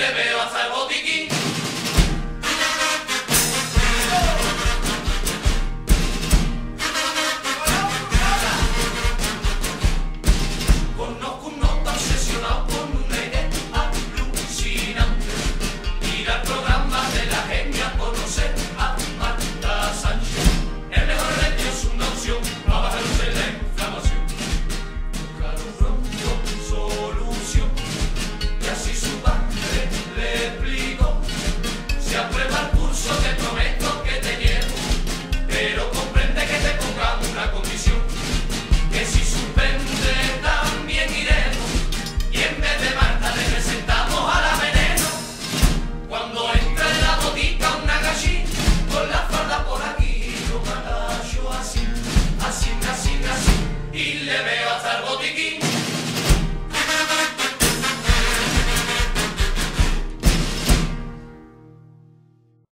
Chile